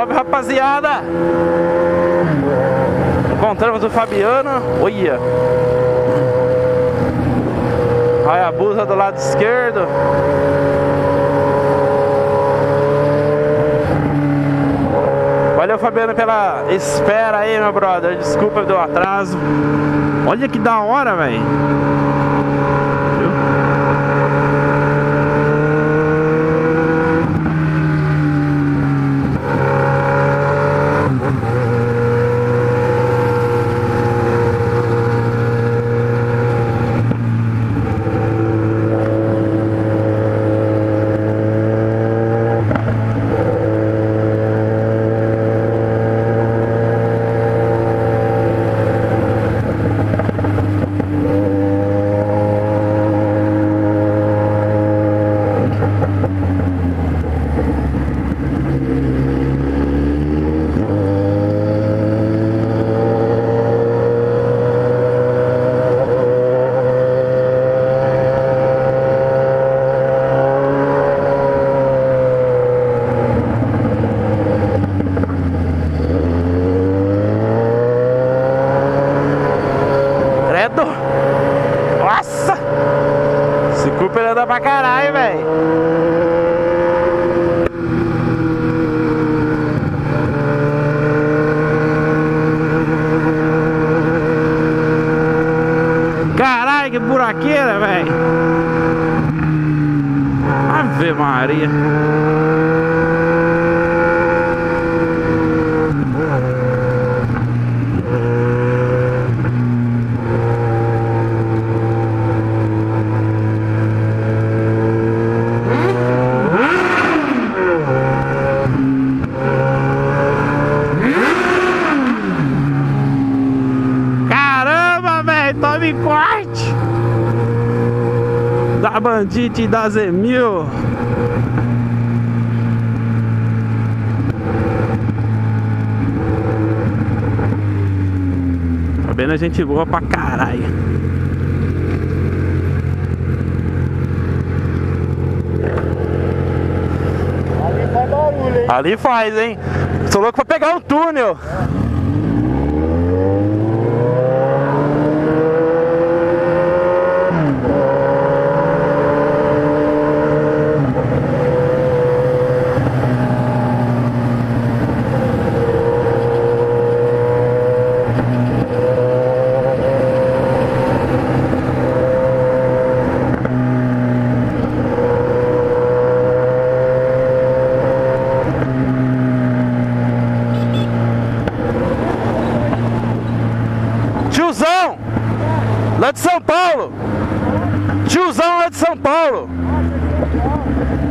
Salve rapaziada! Encontramos o Fabiano. Olha! Hayabusa do lado esquerdo. Valeu, Fabiano, pela espera aí, meu brother. Desculpa do atraso. Olha que da hora, velho. Anda pra caralho, velho. Caralho, que buraqueira, velho. Ave Maria. Caramba, velho, tome corte da Bandite da Zemil. Tá vendo a gente boa pra caralho. Ali faz barulho, hein? Ali faz, hein? Sou louco pra pegar um túnel. Tiozão! Lá de São Paulo! Tiozão lá de São Paulo!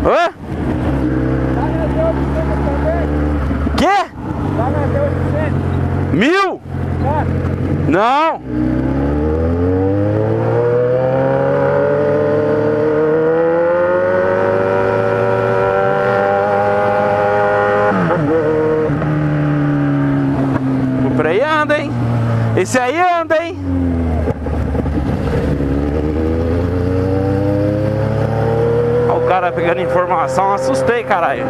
Hã? Quê? Mil? Não! O Prey anda, hein? Esse aí anda, hein? O cara pegando informação, assustei, caralho.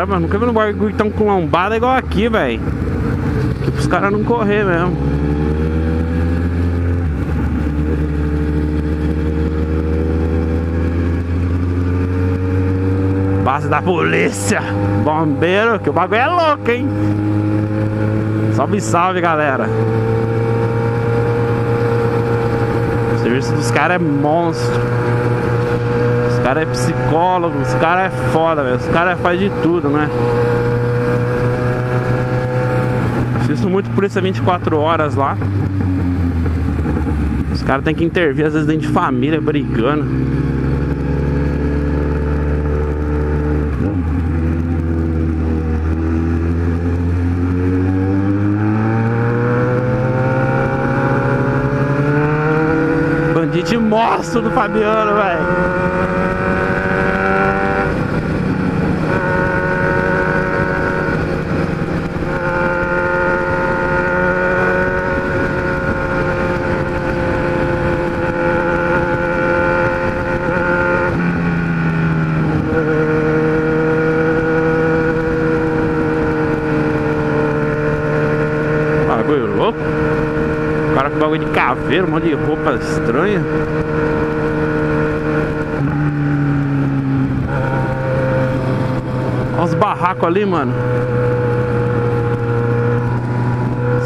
Caramba, nunca vi um bagulho tão com lombada igual aqui, velho. Que pros caras não correr mesmo. Base da polícia, bombeiro, que o bagulho é louco, hein? Salve, salve, galera. O serviço dos caras é monstro. Os caras é psicólogo, os caras é foda, velho. Os caras faz de tudo, né? Assisto muito polícia 24 horas lá. Os caras tem que intervir, às vezes, dentro de família, brigando. Monstro do Fabiano, velho. Bagulho louco. Cara com bagulho de caveira, um monte de roupa estranha. Barracos ali, mano.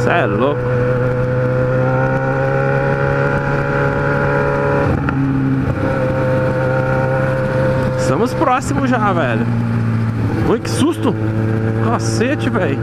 É louco. Estamos próximos já, velho. Ui, que susto! Cacete, velho.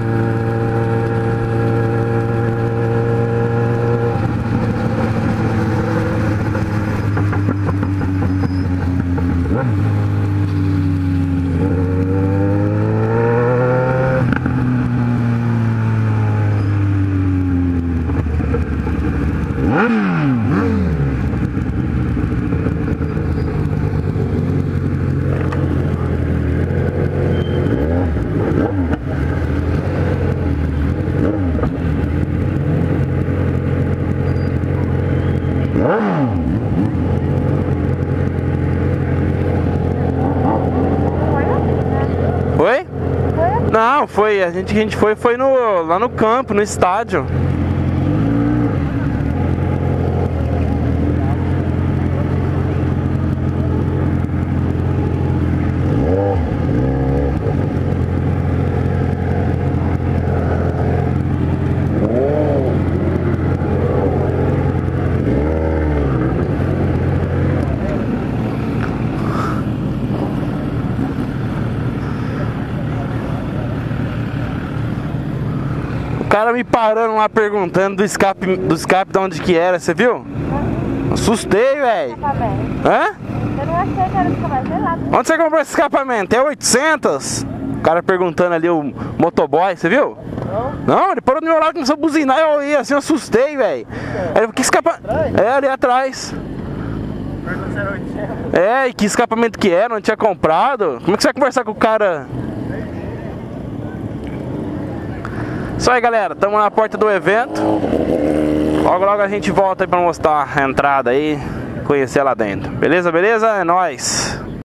Não, foi. A gente, a gente foi, foi no, lá no campo, no estádio. Cara me parando lá perguntando do escape, do escape de onde que era, você viu? Assustei, velho. Hã? Eu não achei que era escapamento, sei lá. Onde você comprou esse escapamento? É 800? O cara perguntando ali, o motoboy, você viu? Não, ele parou do meu lado, começou a buzinar e eu olhei assim, eu assustei, velho. Falei, que escapamento? É, ali atrás. É, e que escapamento que era, não tinha comprado? Como é que você vai conversar com o cara? Isso aí, galera, estamos na porta do evento. Logo, logo a gente volta aí pra mostrar a entrada aí, conhecer lá dentro. Beleza, beleza? É nóis!